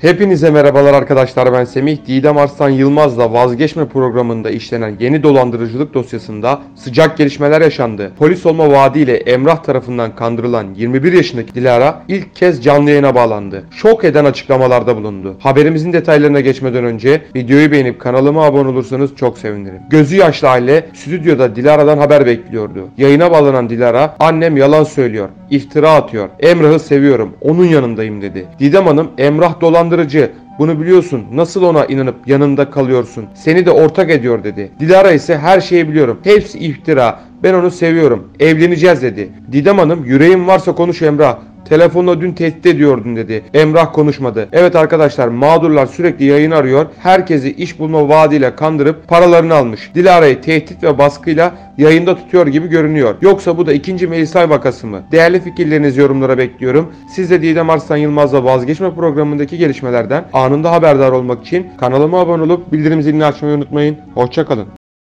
Hepinize merhabalar arkadaşlar ben Semih. Didem Arslan Yılmaz'la vazgeçme programında işlenen yeni dolandırıcılık dosyasında sıcak gelişmeler yaşandı. Polis olma vaadiyle Emrah tarafından kandırılan 21 yaşındaki Dilara ilk kez canlı yayına bağlandı. Şok eden açıklamalarda bulundu. Haberimizin detaylarına geçmeden önce videoyu beğenip kanalıma abone olursanız çok sevinirim. Gözü yaşlı aile stüdyoda Dilara'dan haber bekliyordu. Yayına bağlanan Dilara annem yalan söylüyor, iftira atıyor. Emrah'ı seviyorum, onun yanındayım dedi. Didem Hanım Emrah dolandırıcı bunu biliyorsun. Nasıl ona inanıp yanında kalıyorsun? Seni de ortak ediyor dedi. Dilara ise her şeyi biliyorum. Hepsi iftira. Ben onu seviyorum. Evleneceğiz dedi. Didem Hanım yüreğin varsa konuş Emrah. Telefonla dün tehdit ediyordun dedi. Emrah konuşmadı. Evet arkadaşlar mağdurlar sürekli yayın arıyor. Herkesi iş bulma vaadiyle kandırıp paralarını almış. Dilara'yı tehdit ve baskıyla yayında tutuyor gibi görünüyor. Yoksa bu da ikinci Melisay vakası mı? Değerli fikirlerinizi yorumlara bekliyorum. Siz de Didem Arslan Yılmaz'la vazgeçme programındaki gelişmelerden anında haberdar olmak için kanalıma abone olup bildirim zilini açmayı unutmayın. Hoşçakalın.